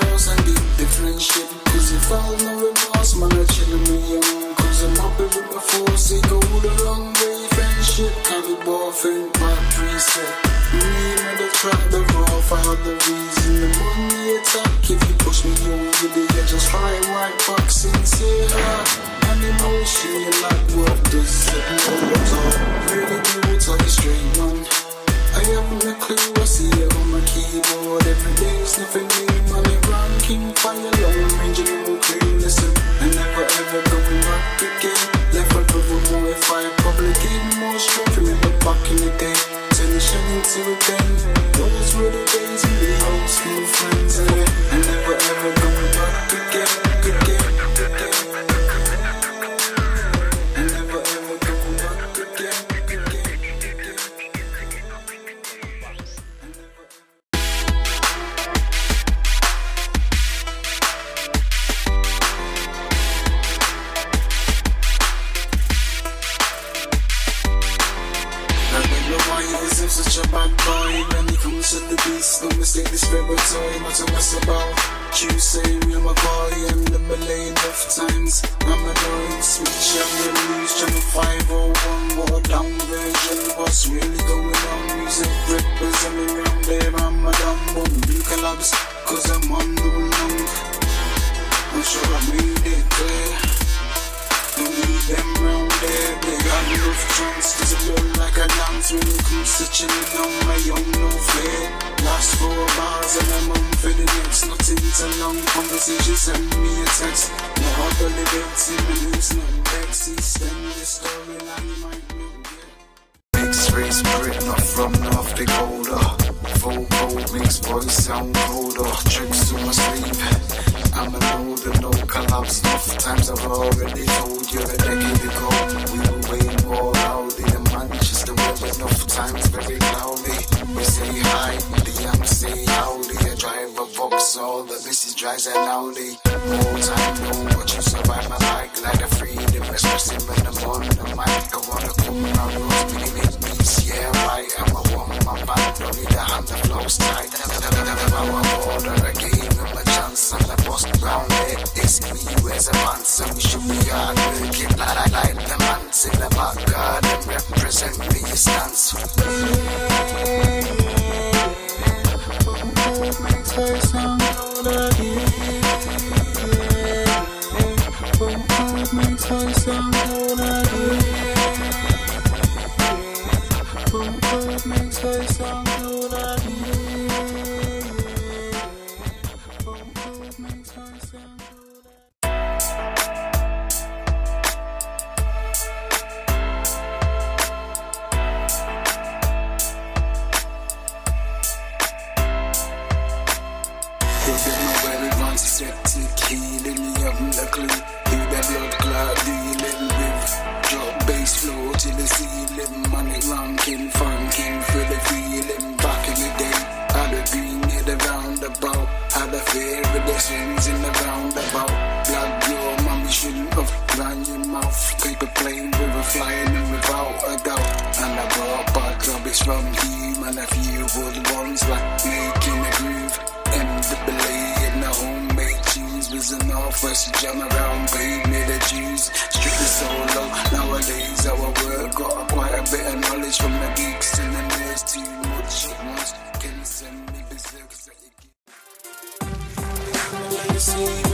girls and the friendship. Cause if I have no remorse, man, I chill me on. Cause I'm up with my force, they go the wrong way. Friendship, kind be boyfriend, my preset. Me and the track, the raw, for the reason. The money attack, if you push me over the edge, just try white boxing, and say, ah. An emotion you like what does it All really do it all straight, man. I have no clue, I see it on my keyboard. Every day is nothing new. It ranking fire, long range, and clue. Listen, I never ever going back again. Left brother more if I probably gave more strength. Remember back in the day, tension into a. to the beast, no mistake this favorite toy Not to mess about. You say real McCoy I'm the Malay enough times. I'm annoyed, switch on the news Channel 501, what a down version What's really going on? Music representing around there. I'm a dumb one, blue collabs Cause I'm on the long I'm sure I made it clear them round there, they got enough chance Cause I look like a dance when it comes to chilling on my own, no fear Last four bars and I'm on for the next Nothing to long conversation, send me a text No hard liberty, my news, not Bexy Send the storyline, you might not get X-ray spirit, not from North Dakota. Full makes voice sound colder. Tricks to my sleep. I'm a loader, no collapse. Enough times I've already told you a decade ago. We were way more rowdy than Manchester. Weather enough times very cloudy. We say hi, the young say howdy. I drive a Vauxhall, the missus drives an Audi. More time, know what you survive my bike like a freedom. Expressing when I'm on the mic. I wanna come around those mini make peace, yeah, hand, the flow's tight. I want order again, a chance, and the round there. It's me, where's a man, so we should be hard. Like, like, like the man's in the back garden, represent me, you stance. They Plane, river flying in without a doubt. And I brought back rubbish from him and a few good ones like making a groove. And the homemade tunes was an Northwest jam around, paid me the Jews. Strictly solo, nowadays our work got quite a bit of knowledge from the geeks and the nerds. Too much shit once, can you send me berserkers that you give?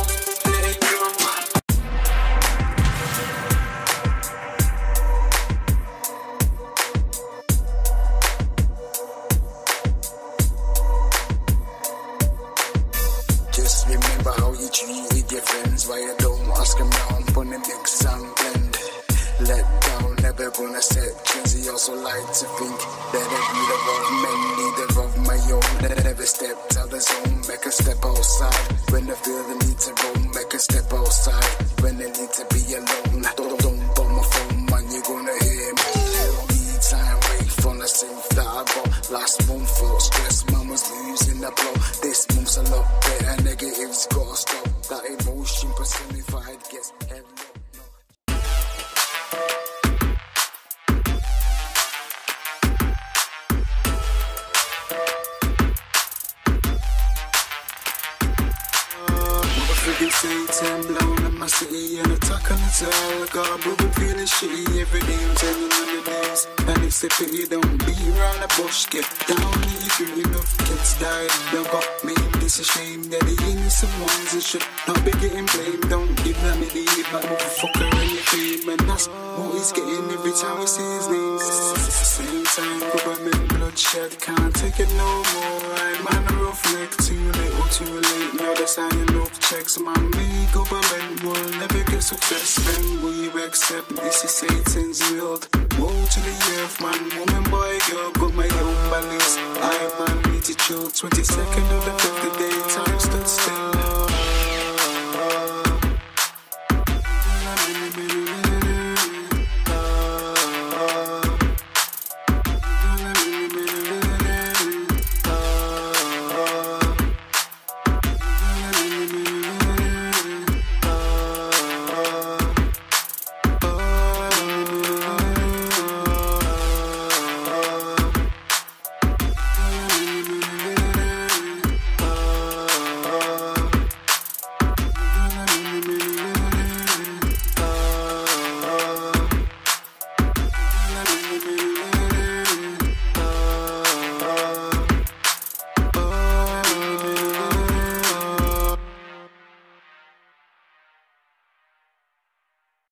you treated your friends. Why you don't ask them round the mix and blend. Let down, never gonna set trends. He also like to think that I'm leader of men, leader of my own. Never step out the zone, make a step outside. When I feel the need to roam, make a step outside. Satan blown up my city and attack on the tower. God, boo, feeling shitty every day. I'm telling you the days. And it's a pity, don't be around the bush. Get down if you enough kids died. Don't got me. It's a shame that the innocent ones that should not be getting blamed. Don't give them any but motherfucker any fame. And that's what he's getting every time we see his name. Same time, government bloodshed. Can't take it no more. I'm on a rough neck. Too little, too late. Now they're signing up checks. My me government will never get success. Will you accept this is Satan's will? Woe to the earth, man. Woman, boy, girl, got my own balance. I man need to chill. 22nd of the 5th day.